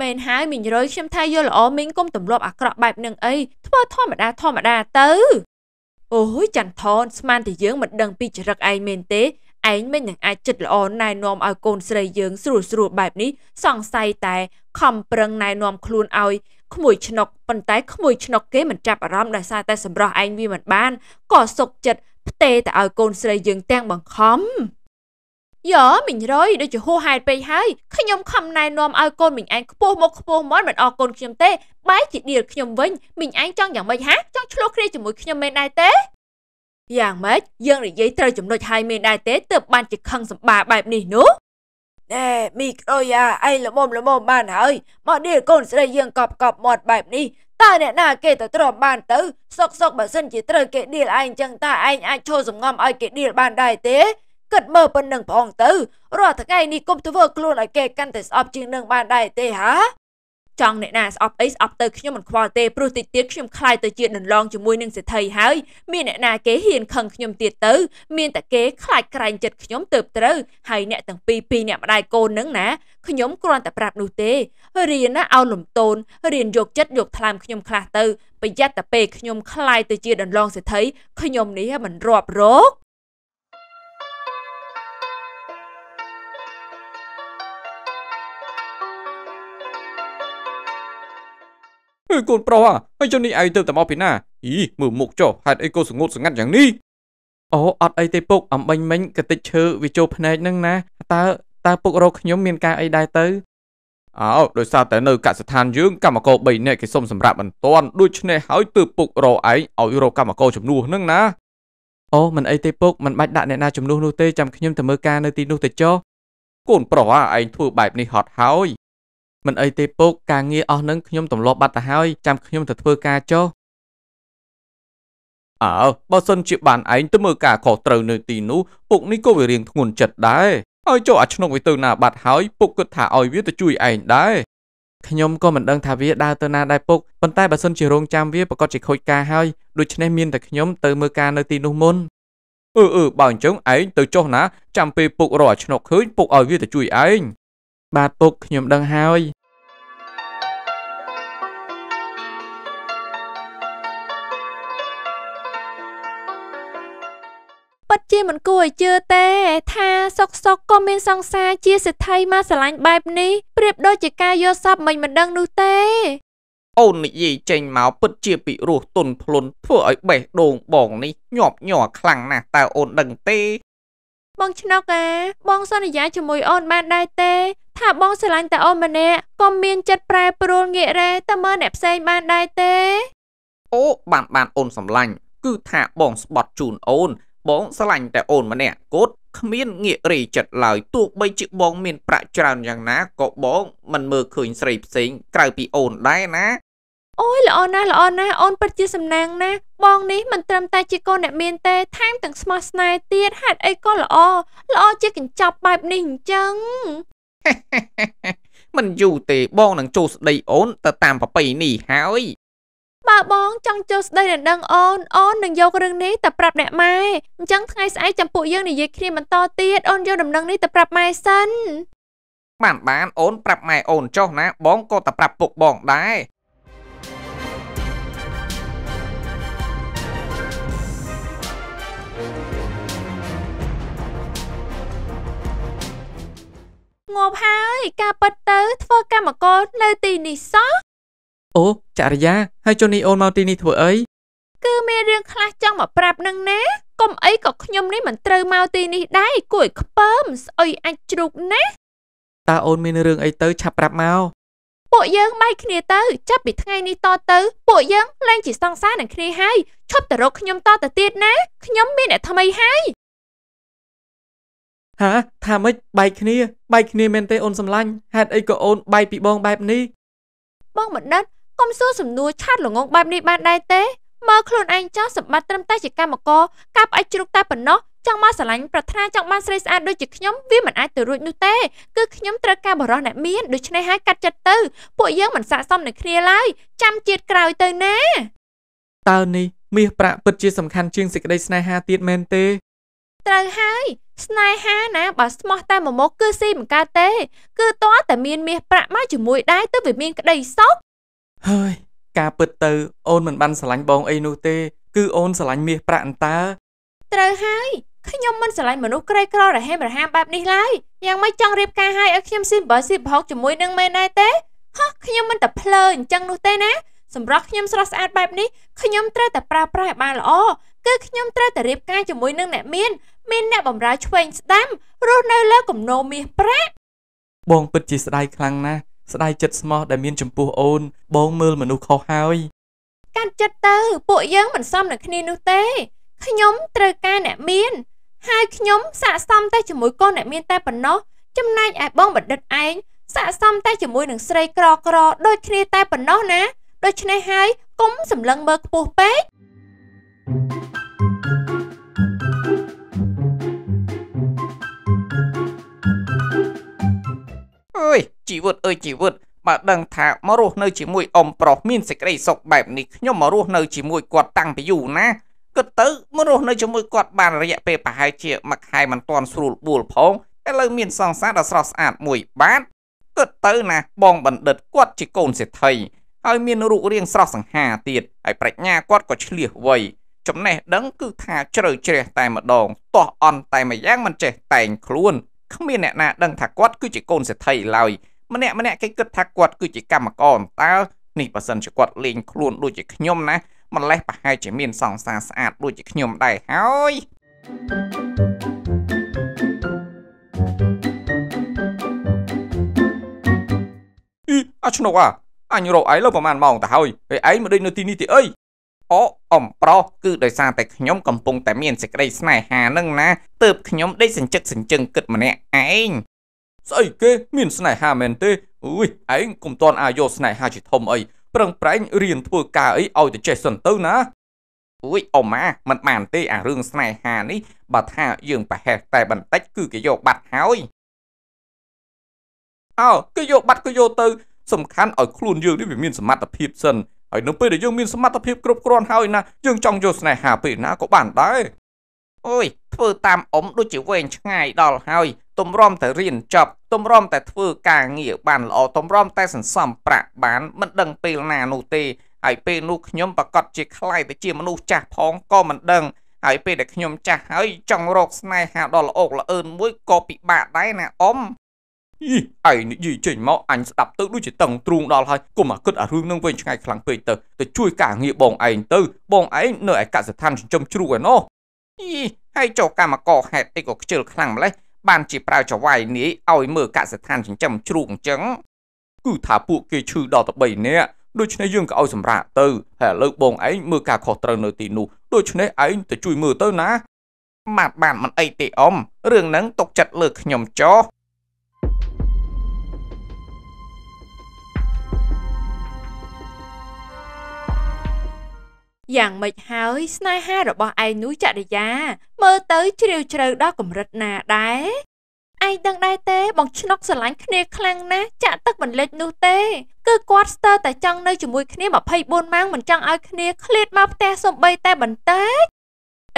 មែនហើយមីងរយខ្ញុំថាយល់ល្អមីងកុំទម្លាប់អាក្រក់បែបនឹងអីធ្វើធម្មតាធម្មតាទៅអូយចន្ទថនស្មានតែយើងមិនដឹងពីចរិតឯងមែនទេឯងមិននឹងអាចចិត្តល្អណែនាំឲ្យកូនស្រីយើងស្រួលស្រួលបែបនេះសង្ស័យតែខំប្រឹងណែនាំខ្លួនឲ្យក្មួយឆ្នុកប៉ុន្តែក្មួយឆ្នុកគេមិនចាប់អារម្មណ៍ដោយសារតែសម្រស់ឯងវាមិនបានក៏សុកចិត្តផ្ទេតែឲ្យកូនស្រីយើងទាំងបង្ខំ យោមីងរយដូចជាហួសហេតុពេកហើយខ្ញុំខំណែនាំឲ្យកូនមីងឯងខ្ពស់មកខ្ពស់មកមិនអរគុណខ្ញុំទេបែរជាដៀលខ្ញុំវិញមីងឯងចង់យ៉ាងម៉េចហាចង់ឆ្លោះគ្នាជាមួយខ្ញុំមែនដែរទេយ៉ាងម៉េចយើងនិយាយត្រូវចំណុចហើយមែនដែរទេទើបបានជាខឹងសម្បាបែបនេះនោះណែមីក្រូយ៉ាឯងល្មមល្មមបានហើយមកដៀលកូនស្រីយើងកប់កប់មាត់បែបនេះតើអ្នកណាគេទៅទ្រាំបានទៅសុកសុកបើសិនជាត្រូវគេដៀលឯងចឹងតើឯងអាចឈរសំងំឲ្យគេដៀលបានដែរទេ គិតមើលប៉ុណ្ណឹងផងទៅរាល់ថ្ងៃនេះគុំធ្វើខ្លួនឲ្យគេកាន់តែស្អប់ជាងនឹងបានដែរទេហាចង់អ្នកណាស្អប់អីស្អប់ទៅខ្ញុំមិនខ្វល់ទេព្រោះតិចទៀតខ្ញុំខ្លាយទៅជាដន្លងជាមួយនឹងសេដ្ឋីហើយមានអ្នកណាគេហ៊ានខឹងខ្ញុំទៀតទៅមានតែគេខ្លាចក្រែងចិត្តខ្ញុំទៅត្រូវហើយអ្នកទាំងពីរពីរអ្នកម្ដាយកូននឹងណាខ្ញុំគ្រាន់តែប្រាប់នោះទេរៀនណាឲ្យលំទោនរៀនយកចិត្តយកថ្លើមខ្ញុំខ្លះទៅប្រយ័ត្នតែពេលខ្ញុំខ្លាយទៅជាដន្លងសេដ្ឋីខ្ញុំនេះមិនរាប់រក អើកូនប្រុសហើយចុះនេះឯងទៅតែមកពីណាអីមើលមុខចុះហេតុអីក៏ស្ងួតស្ងាត់យ៉ាងនេះអូអត់អីទេពុកអំបញ្ញមិញកតិចឈើវាចូលភ្នែកនឹងណាតើតើពុករកខ្ញុំមានការអីដែរទៅអើដោយសារតែនៅកសិដ្ឋានយើងកម្មករ3នាក់គេសុំសម្រាប់បន្ទាន់ដូច្នេះហើយទើបពុករកឯងឲ្យរកកម្មករជំនួសនឹងណាអូមិនអីទេពុកមិនបាច់ដាក់អ្នកណាជំនួសនោះទេចាំខ្ញុំទៅមើលការនៅទីនោះទៅចុះកូនប្រុសឯងធ្វើបែបនេះហត់ហើយ មិនអីទេពុកការងារអស់នឹងខ្ញុំទម្លាប់បាត់ទៅហើយចាំខ្ញុំទៅធ្វើការចុះអើបើសិនជាបានឯងទៅមើលការខុសត្រូវនៅទីនោះពុកនេះក៏វារៀងធ្ងន់ចិត្តដែរហើយចុះអាឆ្នុកវាទៅណាបាត់ហើយពុកគិតថាឲ្យវាទៅជួយឯងដែរខ្ញុំក៏មិនដឹងថាវាដើរទៅណាដែរពុកប៉ុន្តែបើសិនជារងចាំវាប្រកាសជាខូចការហើយដូច្នេះមានតែខ្ញុំទៅមើលការនៅទីនោះមុនអឺអឺបើអញ្ចឹងឯងទៅចុះណាចាំពេលពុករកអាឆ្នុកឃើញពុកឲ្យវាទៅជួយឯង បាទពុកខ្ញុំដឹងហើយពិតជាមិនគួរឲ្យជឿទេ ថាសុកសុកក៏មានសង្សារជាសេដ្ឋីមកស្រឡាញ់បែបនេះប្រៀបដូចជាការយកសពមិនមិនដឹងនោះទេ អូននិយាយចេញមកពិតជាពីរោះទុនភ្លុនធ្វើឲ្យបេះដូងបងនេះញាប់ញ័រខ្លាំងណាស់តើអូនដឹងទេបងឆ្នុកអាបងសន្យាជាមួយអូនបានដែរទេ ថាបងស្រឡាញ់តែអូនម្នាក់ក៏មានចិត្តប្រែប្រួលងាករ៉េតែមើលអ្នកផ្សេងបានដែរទេអូបានបានអូនសម្លាញ់គឺថាបងស្បត់ជូនអូន បងស្រឡាញ់តែអូនម្នាក់គត់គ្មានងាករេចិត្តឡើយទោះបីជាបងមានប្រាក់ច្រើនយ៉ាងណាក៏បងមិនមើលឃើញស្រីផ្សេងក្រៅពីអូនដែរណាអូយល្អណាស់ល្អណាស់អូនពិតជាសំណាងណាស់បងនេះមិនត្រឹមតែជាកូនអ្នកមានទេថែមទាំងស្មោះស្នេហ៍ទៀតហេតុអីក៏ល្អល្អជាកញ្ចប់បែបនេះអញ្ចឹង មិនយូរទេបងនឹងចូលស្ដីអូនទៅតាមប្រពៃនេះហើយបើបងចង់ចូលស្ដីដណ្ដឹងអូនអូននឹងយករឿងនេះទៅប្រាប់អ្នកម៉ែអញ្ចឹងថ្ងៃស្អែកចាំពួកយើងនិយាយគ្នាបន្តទៀតអូនយកដំណឹងនេះទៅប្រាប់ម៉ែសិនបានបានអូនប្រាប់ម៉ែអូនចុះណា បងក៏ទៅប្រាប់ពុកបងដែរ ងាប់ហើយការប៉ັດទៅធ្វើកម្មករនៅទីនេះសោះអូចរិយាហើយជូនីអូនមកទីនេះធ្វើអីគឺមានរឿងខ្លះចង់មកប្រាប់នឹងណាកុំអីក៏ខ្ញុំនេះមិនត្រូវមកទីនេះដែរគួរឲ្យខ្ពើមស្អុយអាចជ្រូកណាតើអូនមានរឿងអីទៅឆាប់ប្រាប់មកពួកយើងបែកគ្នាទៅចាប់ពីថ្ងៃនេះតទៅពួកយើងលែងជាសង្សារនឹងគ្នាហើយឈប់ទៅរកខ្ញុំតទៅទៀតណាខ្ញុំមានអ្នកថ្មីហើយ ហាថាម៉េចបែកគ្នាបែកគ្នាមែនទេអូនសំឡាញ់ហេតុអីក៏អូនបែកពីបងបែបនេះបងបណ្ឌិតកុំសួរសំណួរឆាតល្ងងបែបនេះបានដែរទេមើលខ្លួនឯងចោះសម្បត្តិត្រឹមតែជាកម្មករកាប់អាចជ្រូកតែប៉ុណ្ណោះចង់មកស្រឡាញ់ប្រាថ្នាចង់បានស្រីស្អាតដូចជាខ្ញុំវាមិនអាចទៅរួចនោះទេគឺខ្ញុំត្រូវការបរោះអ្នកមានដូច្នេះហើយកាត់ចិត្តទៅពួកយើងមិនស័ក្តិសមនឹងគ្នាឡើយចាំជាតិក្រោយទៅណាតើនេះមាសប្រាក់ពិតជាសំខាន់ជាងសេចក្តីស្នេហាទៀតមែនទេត្រូវហើយ ស្នេហាណាបើស្មោះតែមួយមុខគឺស៊ីមិនកើតទេ គឺតើតែមានមាសប្រាក់មកជាមួយដែរទៅវាមានក្តីសុខហើយការពិតទៅ អូនមិនបានស្រឡាញ់បងអីនោះទេ គឺអូនស្រឡាញ់មាសប្រាក់អន្តើត្រូវហើយខ្ញុំមិនស្រឡាញ់មនុស្សក្រីក្ររហេមរហាបែបនេះឡើយយ៉ាងមិនចង់រៀបការឲ្យឲ្យខ្ញុំស៊ីបើស៊ីប្រហុកជាមួយនឹងមែនដែរទេហោះខ្ញុំមិនតែភ្លើអញ្ចឹងនោះទេណាសម្រាប់ខ្ញុំស្រស់ស្អាតបែបនេះខ្ញុំត្រូវតែប្រើប្រាស់ឲ្យបានល្អគឺខ្ញុំត្រូវតែរៀបការជាមួយនឹងអ្នកមាន មានអ្នកបម្រើឆ្វេងស្ដាំរស់នៅលើគំនរមាសប្រាក់បងពិតជាស្ដាយខ្លាំងណាស់ស្ដាយចិត្តស្មោះដែលមានចំពោះអូន បងមើលមនុស្សខុសហើយកាន់ចិត្តទៅ ពួកយើងមិនសមនឹងគ្នានោះទេខ្ញុំត្រូវការអ្នកមាន ហើយខ្ញុំស័កសមតែជាមួយកូនអ្នកមានតែប៉ុណ្ណោះចំណែកឯបងបណ្ឌិតឯងស័កសមតែជាមួយនឹងស្រីក្រក្រដូចគ្នាតែប៉ុណ្ណោះណាដូច្នេះហើយកុំសម្លឹងមើលខ្ពស់ពេក អើយជីវិតអើយជីវិតបើដឹងថាមករស់នៅជាមួយអ៊ំប្រុសមានសេចក្តីសុខបែបនេះខ្ញុំមករស់នៅជាមួយគាត់តាំងពីយូរណាគិតទៅមករស់នៅជាមួយគាត់បានរយៈពេលប្រហែលជាមួយខែមិនទាន់ស្រួលបួលផងឥឡូវមានសង្សារដ៏ស្រស់ស្អាតមួយបាទគិតទៅណាបងបណ្ឌិតគាត់ជាកូនសេដ្ឋីហើយមានរូបរាងស្រស់សង្ហាទៀតហើយប្រាជ្ញាគាត់ក៏ឆ្លៀសវៃចំណេះដឹងគឺថាជ្រៅជ្រះតែម្ដងទាស់អន់តែម្យ៉ាងមិនចេះតែងខ្លួន គ្មានអ្នកណាដឹងថាគាត់គឺជាកូនសេដ្ឋីឡើយម្នាក់ម្នាក់គេគិតថាគាត់គឺជាកម្មករតើនេះបើសិនជាគាត់លេងខ្លួនដូចជាខ្ញុំណាម្លេះប្រហែលជាមានសង្សារស្អាតដូចជាខ្ញុំដែរហើយអីអឆ្នុកអាអញរកឯងលើប្រហែលម៉ោងទៅហើយហើយឯងមកដេកនៅទីនេះទីអី អូអំប្រុសគឺដោយសារតែខ្ញុំកំពុងតែមានសេចក្តីស្នេហានឹងណាទើបខ្ញុំដេកសញ្ជឹកសញ្ជឹងគិតម្នាក់ឯងស្អីគេមានស្នេហាមែនទេអុយឯងកុំតន់អាយកស្នេហាជាធំអីប្រឹងប្រែងរៀនធ្វើការអីឲ្យតែចេះសិនទៅណាអុយអ៊ំម៉ាមិនបានទេអារឿងស្នេហានេះបើថាយើងប្រហែសតែបន្តិចគឺគេយកបាត់ហើយអើគេយកបាត់ក៏យកទៅសំខាន់ឲ្យខ្លួនយើងនេះវាមានសមត្ថភាពសិន ហើយនៅពេលដែលយើងមានសមត្ថភាពគ្រប់គ្រាន់ហើយណាយើងចង់យកស្នេហាពេលណាក៏បានដែរអូយធ្វើតាមអ៊ំដូចជាវែងឆ្ងាយដល់ហើយទំរំតែរៀនចប់ទំរំតែធ្វើការងារបានល្អទំរំតែសន្សំប្រាក់បានមិនដឹងពេលណានោះទេហើយពេលនោះខ្ញុំប្រកាសជាខ្លាយទៅជាមនុស្សចាស់ផងក៏មិនដឹងហើយពេលដែលខ្ញុំចាស់ហើយចង់រកស្នេហាដ៏ល្អល្អឿនមួយក៏ពិបាកដែរណាអ៊ំយី ឯងនិយាយចេញមកអញស្ដាប់ទៅដូចជាតឹងទ្រូងដល់ហើយកុំអាគិតអារឿងនឹងវិញឆ្ងាយខ្លាំងពេកទៅទៅជួយការងារបងឯងទៅបងឯងនៅឯកសិដ្ឋានចិញ្ចឹមជ្រូកឯណោះយីហើយចុះកម្មករហេតុអីក៏ខ្ជិលខ្លាំងម្លេះបានជាប្រើចវាយនាយឲ្យមើលកសិដ្ឋានចិញ្ចឹមជ្រូកអញ្ចឹងគឺថាពួកគេឈឺដល់ទៅ3នាក់ដូច្នេះយើងក៏ឲ្យសម្រាកទៅហើយឥឡូវបងឯងមើលការខុសត្រូវនៅទីនោះដូច្នេះឯងទៅជួយមើលទៅណាម៉ាត់បានមិនអីទេអ៊ំរឿងហ្នឹងຕົកចិត្តលើខ្ញុំចោះ យ៉ាងម៉េចហើយស្នេហារបស់ឯងនោះចរិយា មើលទៅជ្រាលជ្រៅដល់កម្រិតណាដែរឯងដឹងដែរទេបងឆ្នុកស្រឡាញ់គ្នាខ្លាំងណាស់ចាក់ទឹកបន្លិចនោះទេគឺគាត់ស្ទើរតែចង់នៅជាមួយគ្នា24ម៉ោងមិនចង់ឲ្យគ្នាឃ្លាតមកផ្ទះសំបីតែបន្តិច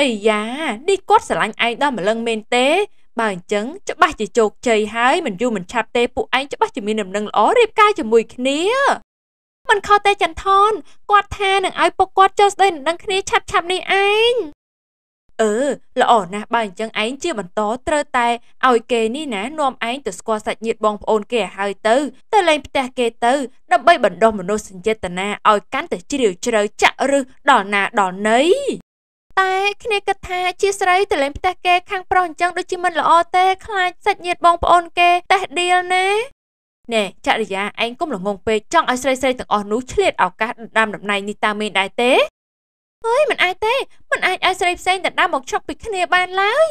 អីយ៉ានេះគាត់ស្រឡាញ់ឯងដល់ម្លឹងមែនទេបើអញ្ចឹងច្បាស់ជាជោគជ័យហើយមិនយូរមិនឆាប់ទេពួកឯងច្បាស់ជាមានដំណឹងល្អរៀបការជាមួយគ្នា មិនខុសទេចន្ទថនគាត់ថានឹងឲ្យពុកគាត់ចូលស្ដីនឹងដឹងគ្នាឆាប់ឆាប់នេះឯងអឺល្អណាស់បើអញ្ចឹងឯងជាបន្តត្រូវតែឲ្យគេនេះណានាំឯងទៅស្គាល់សាច់ញាតិបងប្អូនគេឲ្យហើយទៅទៅលេងផ្ទះគេទៅដើម្បីបណ្ដុះមនោសញ្ចេតនាឲ្យកាន់តែជ្រាលជ្រៅចាក់រឹសដល់ណាដល់ណីតែគ្នាគិតថាជាស្រីទៅលេងផ្ទះគេខាងប្រុសអញ្ចឹងដូចជាមិនល្អទេខ្លាចសាច់ញាតិបងប្អូនគេតេះឌីលណា ណែចរិយាឯងកុំល្ងងពេកចង់ឲ្យស្រីស្រីទាំងអស់នោះឆ្លៀតឱកាសដណ្ដើមតំណែងនេះតាមមានដែរទេអើយមិនអាចទេមិនអាចឲ្យស្រីផ្សេងដណ្ដើមមកឈប់ពីគ្នាបានឡើយ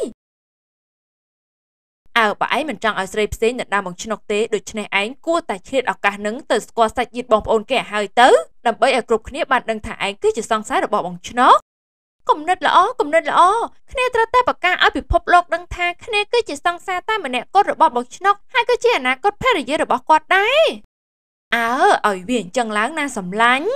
អើបើឯងមិនចង់ឲ្យស្រីផ្សេងដណ្ដើមមកឆ្នុកទេដូច្នេះឯងគួរតែឆ្លៀតឱកាសហ្នឹងទៅស្គាល់សាច់ញាតិបងប្អូនគេឲ្យហើយទៅដើម្បីឲ្យគ្រប់គ្នាបានដឹងថាឯងគឺជាសង្សាររបស់បងឆ្នុក គំនិតល្អគំនិតល្អគ្នាត្រូវតែប្រកាសឲ្យពិភពលោកដឹងថាគ្នាគឺជាសង្សារតែម្នាក់គត់របស់បងឆ្នុកហើយក៏ជាអនាគតភរិយារបស់គាត់ដែរអើឲ្យវាអញ្ចឹងឡើងណាសំឡាញ់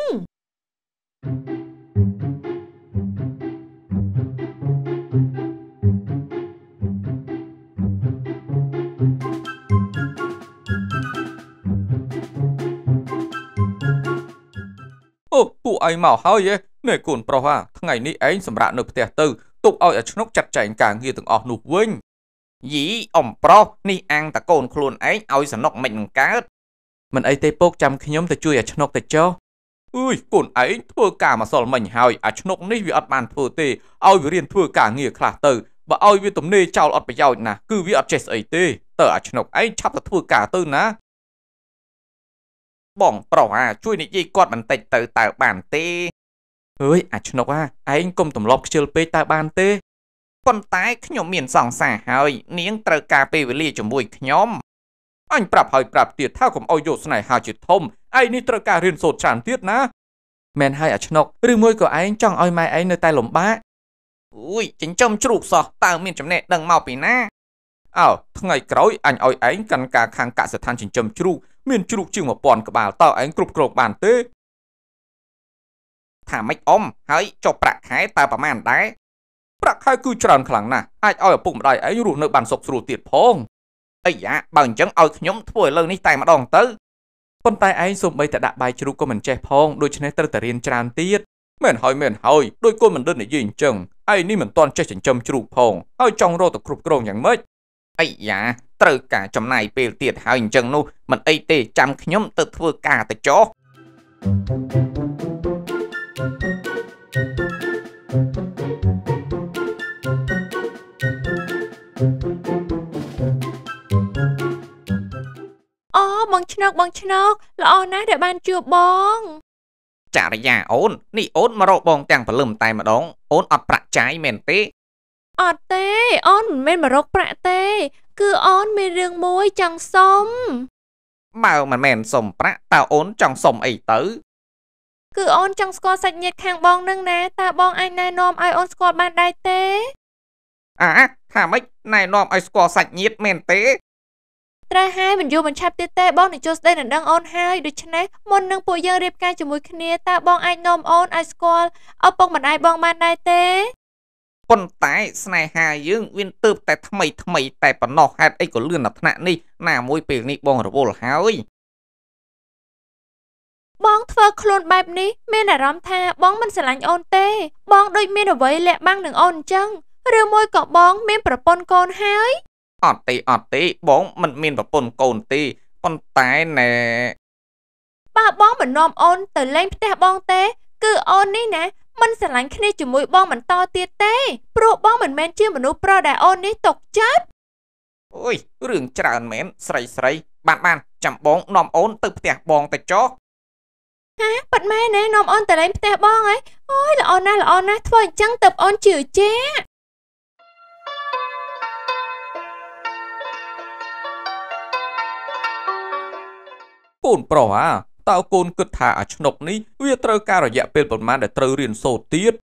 អូពួកឯងមកហើយឯនេះកូនប្រុសហ่าថ្ងៃនេះឯងសម្រាប់នៅផ្ទះទៅទុកឲ្យអាឆ្នុកចាត់ចែងការងារទាំងអស់នោះវិញយីអំប្រុសនេះអាំងតកូនខ្លួនឯងឲ្យសនុកមិននឹងកើតមិនអីទេពុកចាំខ្ញុំទៅជួយអាឆ្នុកទៅចុះអើយកូនឯងធ្វើការម្សិលមិញហើយអាឆ្នុកនេះវាអត់បានធ្វើទេឲ្យវារៀនធ្វើការងារខ្លះទៅបើឲ្យវាទំនេរចោលអត់ប្រយោជន៍ណាគឺវាអត់ចេះស្អីទេតើអាឆ្នុកឯងឆាប់ទៅធ្វើការទៅណា បងប្រុសអាជួយនិយាយគាត់បន្តិចទៅតើបានទេអើយអាឆ្នុកអាឯងកុំទម្លាប់ខ្ជិលពេកតើបានទេប៉ុន្តែខ្ញុំមានសង្សារហើយ នាងត្រូវការពេលវេលាជាមួយខ្ញុំអញប្រាប់ហើយប្រាប់ទៀតថាកុំអោយយកស្នេហាជាធំឯងនេះត្រូវការរៀនសូត្រច្រើនទៀតណាមែនហើយអាឆ្នុកឬមួយក៏ឯងចង់ឲ្យម៉ែឯងនៅតែលំបាកអួយចិញ្ចឹមជ្រូកសោះតើមានចំណេះដឹងមកពីណា អើថ្ងៃក្រោយអញឲ្យឯងកាន់ការខាងកសិដ្ឋានចិញ្ចឹមជ្រូកមានជ្រូកជាង1000ក្បាលតើឯងគ្រប់គ្រងបានទេថាម៉េចអ៊ំហើយចុះប្រាក់ខែតើប្រមាណដែរប្រាក់ខែគឺច្រើនខ្លាំងណាស់អាចឲ្យឪពុកម្ដាយឯងរស់នៅបានសុខស្រួលទៀតផងអីយ៉ាបើអញ្ចឹងឲ្យខ្ញុំធ្វើឥឡូវនេះតែម្ដងទៅប៉ុន្តែឯងសូម្បីតែដាក់បាយជ្រូកក៏មិនចេះផងដូច្នេះត្រូវតែរៀនច្រើនទៀតមែនហើយមែនហើយដោយគុណមិនដឹងនិយាយអញ្ចឹងឯងនេះមិនទាន់ចេះចិញ្ចឹមជ្រូកផងហើយចង់រកទៅគ្រប់គ្រងយ៉ាងម៉េច អីយ៉ាត្រូវការចំណាយពេលទៀតហើយអញ្ចឹងនោះមិនអីទេចាំខ្ញុំទៅធ្វើការទៅចុះអូបងឆ្នុកបងឆ្នុកល្អណាស់ដែលបានជួបបងចរិយាអូននេះអូនមករកបងទាំងព្រលឹមតែម្ដងអូនអត់ប្រាក់ចាយមែនទេ អត់ទេអូនមិនមែនមករកប្រាក់ទេ គឺអូនមានរឿងមួយចង់សុំបើមិនមែនសុំប្រាក់តើអូនចង់សុំអីទៅគឺអូនចង់ស្គាល់សាច់ញាតិខាងបងនឹងណាតើបងអាចណែនាំឲ្យអូនស្គាល់បានដែរទេអាថាម៉េចណែនាំឲ្យស្គាល់សាច់ញាតិមែនទេត្រូវហើយមិនយូរមិនឆាប់ទៀតទេបងនឹងចូលស្ដីដណ្ដឹងអូនហើយដូច្នេះមុននឹងពួកយើងរៀបការជាមួយគ្នាតើបងអាចនាំអូនឲ្យស្គាល់ឪពុកម្ដាយបងបានដែរទេ ប៉ុន្តែស្នេហាយើងវាទើបតែថ្មីថ្មីតែប៉ុណ្ណោះហេតុអីក៏លឿនដល់ថ្នាក់នេះណាមួយពេលនេះបងរវល់ហើយបងធ្វើខ្លួនបែបនេះមានអារម្មណ៍ថាបងមិនស្រឡាញ់អូនទេ បងដូចមានអ្វីលាក់បាំងនឹងអូនអញ្ចឹងឬមួយក៏បងមានប្រពន្ធកូនហើយអត់ទេអត់ទេបងមិនមានប្រពន្ធកូនទេប៉ុន្តែណែបើបងមិននាំអូនទៅលេងផ្ទះបងទេ គឺអូននេះណា មិនស្រឡាញ់គ្នាជាមួយបងបន្តទៀតទេព្រោះបងមិនមែនជាមនុស្សប្រុសដែលអូននេះຕົកចិត្តអូយរឿងច្រើនមែនស្រីស្រី បានបានចាំបងនាំអូនទៅផ្ទះបងទៅចុះហាប៉ាត់ម៉ែណែនាំអូនទៅលេងផ្ទះបងហ៎អូយល្អណាស់ល្អណាស់ធ្វើអញ្ចឹងទៅអូនជឿជាក់កូនប្រុសអា តើកូនគិតថាអាឆ្នុកនេះវាត្រូវការរយៈពេលប្រមាណដែលត្រូវរៀនសូត្រទៀត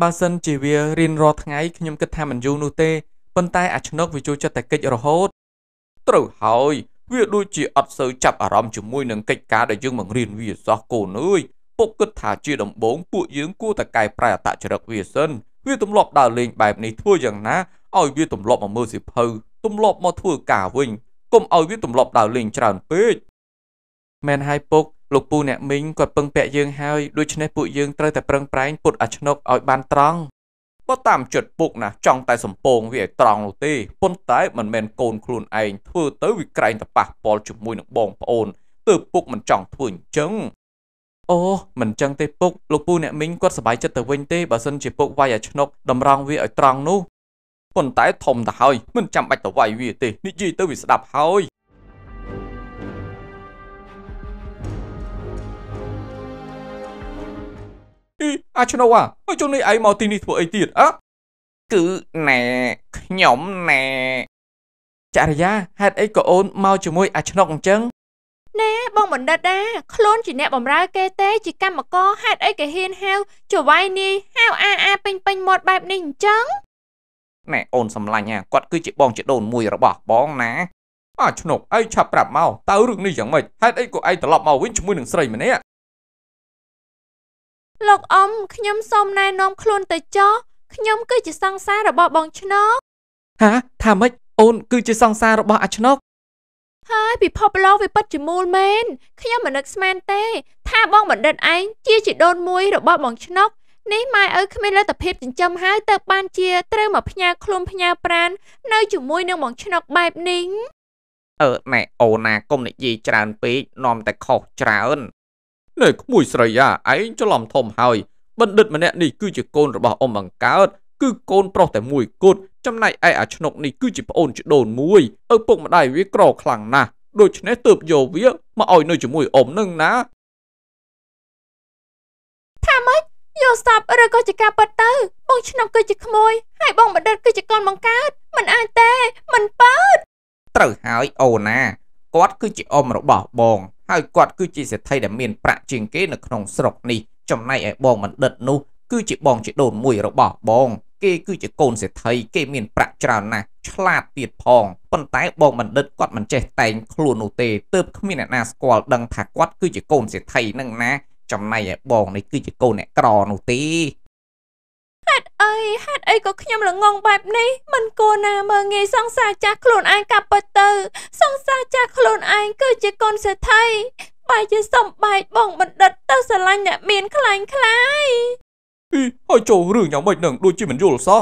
បើសិនជាវារៀនរាល់ថ្ងៃខ្ញុំគិតថាមិនយូរនោះទេប៉ុន្តែអាឆ្នុកវាចូលចិត្តតែកិច្ចរហូតត្រូវហើយវាដូចជាអត់សូវចាប់អារម្មណ៍ជាមួយនឹងកិច្ចការដែលយើងបង្រៀនវាសោះកូនអើយពុកគិតថាជាដំបូងពួកយើងគួរតែកែប្រែអត្តចរិតវាសិនវាទម្លាប់ដើរលេងបែបនេះធ្វើយ៉ាងណាឲ្យវាទម្លាប់មកមើលសិភៅទម្លាប់មកធ្វើការវិញកុំឲ្យវាទម្លាប់ដើរលេងច្រើនពេក មែនហើយពុកលោកពូអ្នកមីងគាត់ពឹងពាក់យើងហើយដូច្នេះពួកយើងត្រូវតែប្រឹងប្រែងពុតអាឆ្នុកឲ្យបានត្រង់បើតាមចិត្តពុកណាចង់តែសំពងវាឲ្យត្រង់នោះទេប៉ុន្តែមិនមែនកូនខ្លួនឯងធ្វើទៅវាក្រែងតែប៉ះពាល់ជាមួយនឹងបងប្អូនទើបពុកមិនចង់ធ្វើអញ្ចឹងអូមិនអញ្ចឹងទេពុកលោកពូអ្នកមីងគាត់សប្បាយចិត្តទៅវិញទេបើសិនជាពុកវាយអាឆ្នុកតម្រង់វាឲ្យត្រង់នោះប៉ុន្តែធំទៅហើយមិនចាំបាច់ទៅវាយវាទេនិយាយទៅវាស្ដាប់ហើយ អីអាឆ្នោអាហើយជុំនេះឯងមកទីនេះធ្វើអីទៀតអើគឺណែខ្ញុំណែចរិយាហេតុអីក៏អូនមកជាមួយអាឆ្នុកអញ្ចឹងណែបងបណ្ឌិតអាខ្លួនជាអ្នកបម្រើគេទេជាកម្មករហេតុអីក៏ហ៊ានហៅចវាយនាយហៅអាអាពេញពេញមាត់បែបនេះអញ្ចឹងណែអូនសម្លាញ់ហ่ะគាត់គឺជាបងជាដូនមួយរបស់បងណាអាឆ្នុកឯងឆាប់ប្រាប់មកតើរឿងនេះយ៉ាងម៉េចហេតុអីក៏ឯងត្រឡប់មកវិញជាមួយនឹងស្រីម្នាក់ លោកអ៊ំខ្ញុំសូមណែនាំខ្លួនទៅចុះខ្ញុំគឺជាសង្សាររបស់បងឆ្នោកហាថាម៉េចអូនគឺជាសង្សាររបស់អាឆ្នុកហើយពិភពលោកវាពិតជាមូលមែនខ្ញុំមិននឹកស្មានទេ ថាបងបណ្ឌិតឯងជាជីដូនមួយរបស់បងឆ្នុកនេះម៉ែឪគ្មានលទ្ធភាពចិញ្ចឹមហើយទៅបានជាត្រូវមកផ្ញើខ្លួនផ្ញើប្រាននៅជាមួយនឹងបងឆ្នុកបែបនេះអឺណែអូនណាកុំនិយាយច្រើនពេកនាំតែខុសច្រើន ណែក្មួយស្រីអាឯងច្រឡំធំហើយបណ្ឌិតម្នាក់នេះគឺជាកូនរបស់អ៊ំបង្កើតគឺកូនប្រុសតែមួយគត់ចំណែកឯអាឆ្នុកនេះគឺជាប្អូនជីដូនមួយឪពុកម្ដាយវាក្រខ្លាំងណាស់ដូច្នេះទើបយកវាមកឲ្យនៅជាមួយអ៊ំនឹងណាថាម៉េចយកសពឬក៏ជាការពិតទៅ បងឆ្នុកគឺជាក្មួយហើយបងបណ្ឌិតគឺជាកូនបង្កើតមិនអាចទេមិនប៉ើត្រូវហើយអូនណាគាត់គឺជាអ៊ំរបស់បង ហើយគាត់គឺជាសេដ្ឋីដែលមានប្រាក់ជាងគេនៅក្នុងស្រុកនេះចំណែកឯបងបណ្ឌិតនោះគឺជាបងជាដូនមួយរបស់បង គេគឺជាកូនសេដ្ឋីគេមានប្រាក់ច្រើនណាស់ឆ្លាតទៀតផងប៉ុន្តែបងបណ្ឌិតគាត់មិនចេះតែងខ្លួននោះទេទើបគ្មានអ្នកណាស្គាល់ដឹងថាគាត់គឺជាកូនសេដ្ឋីនឹងណាចំណែកឯបងនេះគឺជាកូនអ្នកក្រនោះទេ អីហេតុអីក៏ខ្ញុំល្ងងបែបនេះមិនគួរណាមើងងាយសង្សារចាស់ខ្លួនឯងកាប់ពិតទៅ សង្សារចាស់ខ្លួនឯងគឺជាកូនសេដ្ឋីបែរជាសំបែកបងបណ្ឌិតទៅស្រឡាញ់អ្នកមានខ្លាញ់ខ្លាយអីហើយចូលរឿងយ៉ាងម៉េចនឹងដូចជាមិនយល់សោះ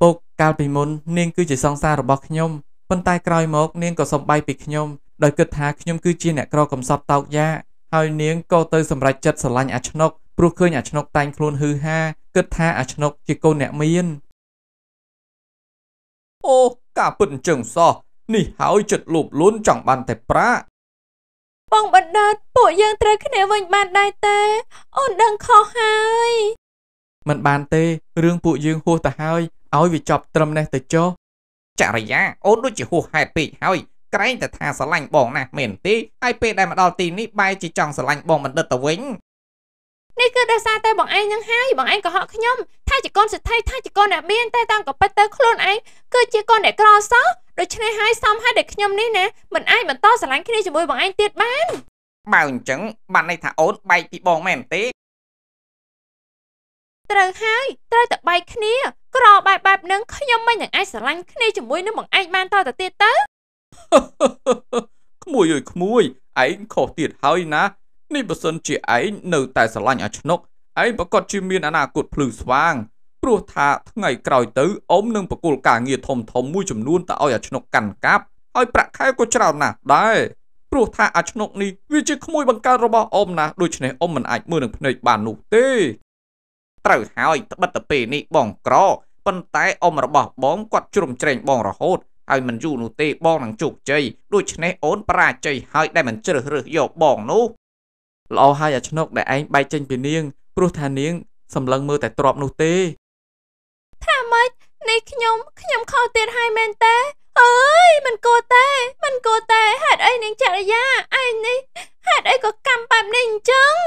ពុកកាលពីមុននាងគឺជាសង្សាររបស់ខ្ញុំប៉ុន្តែក្រោយមកនាងក៏សំបែកពីខ្ញុំដោយគិតថាខ្ញុំគឺជាអ្នកក្រកំសត់តោកយ៉ាហើយនាងក៏ទៅសម្រេចចិត្តស្រឡាញ់អាឆ្នុក ព្រោះឃើញអាឆ្នុកតែងខ្លួនហ៊ឺហាគិតថាអាឆ្នុកជាកូនអ្នកមានអូការពិតអញ្ចឹងសោះនេះហើយចិត្តលោភលន់ចង់បានតែប្រាក់បងបណ្ឌិតពួកយើងត្រូវគ្នាវិញបានដែរទេអូនដឹងខុសហើយមិនបានទេរឿងពួកយើងហួសទៅហើយឲ្យវាចប់ត្រឹមនេះទៅចុះចរិយាអូនដូចជាហួសហេតុពេកហើយក្រែងតែថាស្រឡាញ់បងណាស់មែនទេហើយពេលដែលមកដល់ទីនេះបែរជាចង់ស្រឡាញ់បងបណ្ឌិតទៅវិញ នេះគឺដោយសារតែបងឯងនឹងហើយបងឯងកុហកខ្ញុំថាជាកូនសេដ្ឋីថាជាកូនអ្នកមានតែតាមក៏ពិតទៅខ្លួនឯងគឺជាកូនអ្នកក្រសោះដូច្នេះហើយសមហើយដែលខ្ញុំនេះណាមិនអាចបន្តស្រឡាញ់គ្នាជាមួយបងឯងទៀតបានបើអញ្ចឹងបានន័យថាអូនបែកពីបងមែនទេត្រូវហើយត្រូវតែបែកគ្នាក្របែបបែបហ្នឹងខ្ញុំមិននឹងអាចស្រឡាញ់គ្នាជាមួយនឹងបងឯងបានតទៅទៀតទៅក្មួយអើយក្មួយឯងខុសទៀតហើយណា នេះបើសិនជាឯងនៅតែស្រឡាញ់អាឆ្នុកឯងប្រកាសជាមានអនាគតភ្លឺស្វាងព្រោះថាថ្ងៃក្រោយទៅអ៊ំនឹងបកគលការងារធំធំមួយចំនួនទៅឲ្យអាឆ្នុកកាន់កាប់ហើយប្រាក់ខែក៏ច្រើនណាស់ដែរព្រោះថាអាឆ្នុកនេះវាជាក្មួយបង្កើតរបស់អ៊ំណាដូច្នេះអ៊ំមិនអាចមើលនឹងភ្នែកបាននោះទេត្រូវហើយត្បិតតែពេលនេះបងក្រប៉ុន្តែអ៊ំរបស់បងគាត់ជ្រុំជ្រែងបងរហូតហើយមិនយូរនោះទេបងនឹងជោគជ័យដូច្នេះអូនបរាជ័យហើយដែលមិនជ្រើសរើសយកបងនោះ ល្អហើយអាឆ្នុកដែលឯងបែកចេញពីនាងព្រោះថានាងសម្លឹងមើលតែទ្របនោះទេថាម៉េចនេះខ្ញុំខ្ញុំខុសទៀតហើយមែនទេអើយមិនគួរទេមិនគួរទេហេតុអីនាងចរិយាឯងនេះហេតុអីក៏កម្មបែបនេះអញ្ចឹង